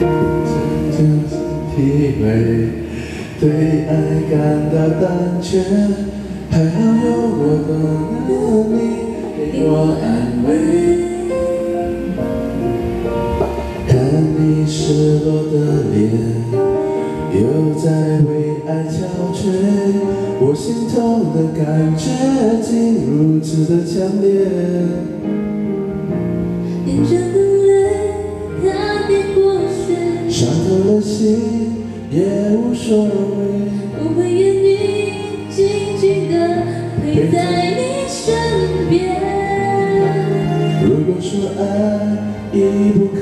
渐次体会，对爱感到胆怯，还好有我的你给我安慰。看你失落的脸，又在为爱憔悴，我心痛的感觉竟如此的强烈。心也无所谓。我会愿意静静的陪在你身边。如果说爱已不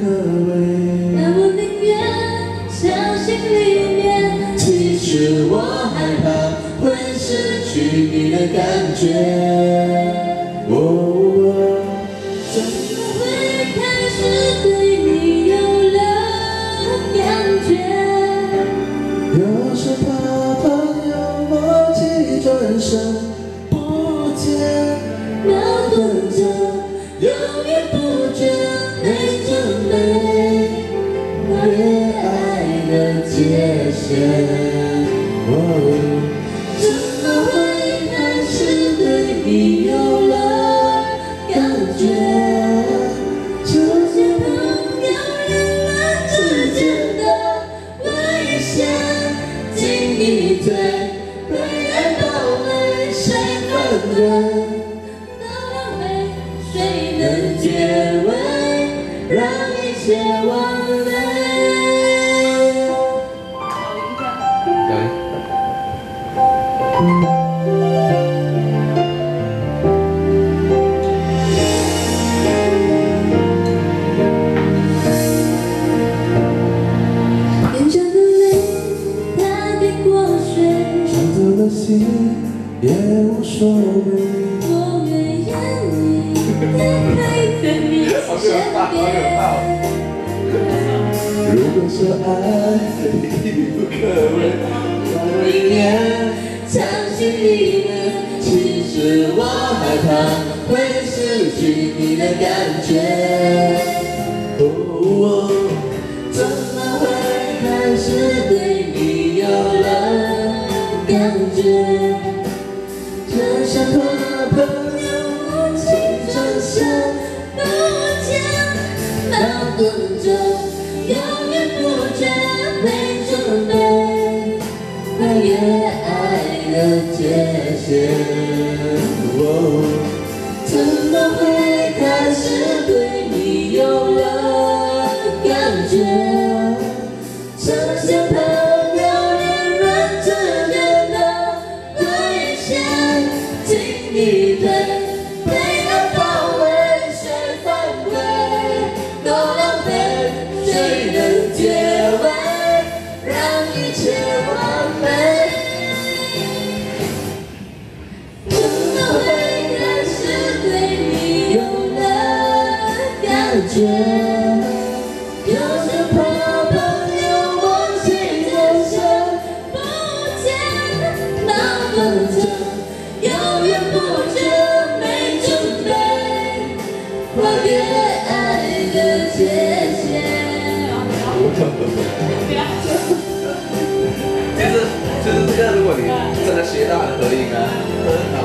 不见，矛盾着，犹豫不决，没准备跨越爱的界限。哦，怎么会开始对你有谁能解围？让一切忘泪。眼角的泪，它变过水。伤透了心也无所谓。身边。如果说爱已不可为，我宁愿相信里面，其实我害怕会失去你的感觉。哦，怎么会开始对你有了感觉？就像和矛盾着，犹豫不决，没准备跨越爱的界限。怎么会开始对你有了感觉？就像就是，就是这个，如果你真的学到很合影啊，很好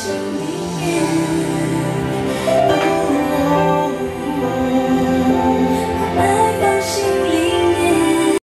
Sing.